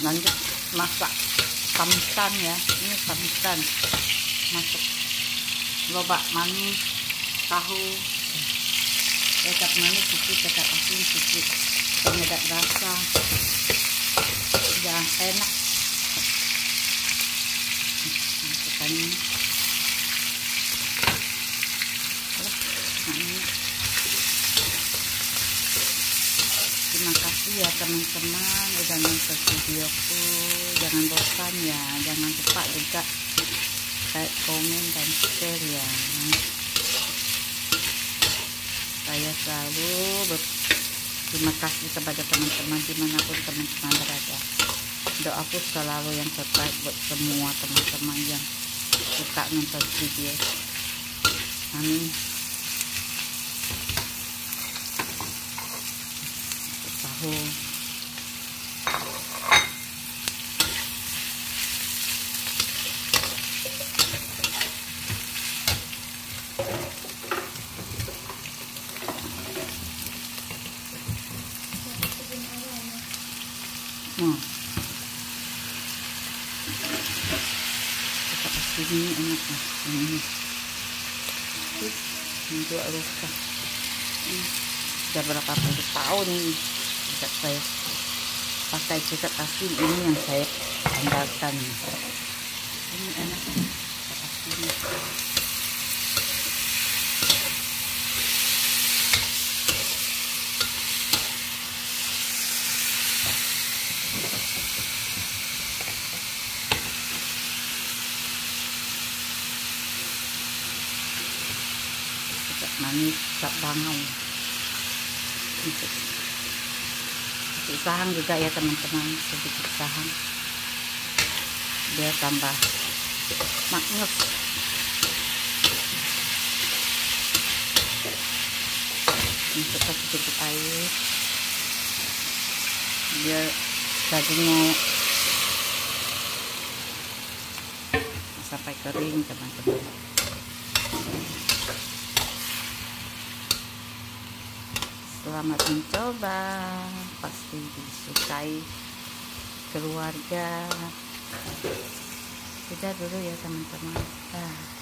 lanjut masak samsan ya. Ini samsan masuk lobak manis tahu. Kecap manis sedikit kecap asin sedikit penyedap rasa. Ya enak. Masukkan ini. Terima kasih ya teman-teman udah nonton videoku. Jangan bosan ya jangan lupa juga like komen dan share ya. Saya selalu berterima kasih kepada teman-teman di mana pun teman-teman berada. Doaku selalu yang terbaik buat semua teman-teman yang suka nonton video. Amin tahu Hmm. Kita sini enak lah. Ini. Ini dua rusak. Hmm. Sudah berapa puluh tahun ini sejak saya pakai cetak asin ini yang saya andalkan. Ini enak. Cocok manis cocok bangau sedikit sahang juga ya teman-teman. Sedikit sahang biar tambah maknyus. Masukkan sedikit air. Biar dagingnya sampai kering teman-teman. Selamat mencoba pasti disukai keluarga sudah dulu ya teman-teman ah.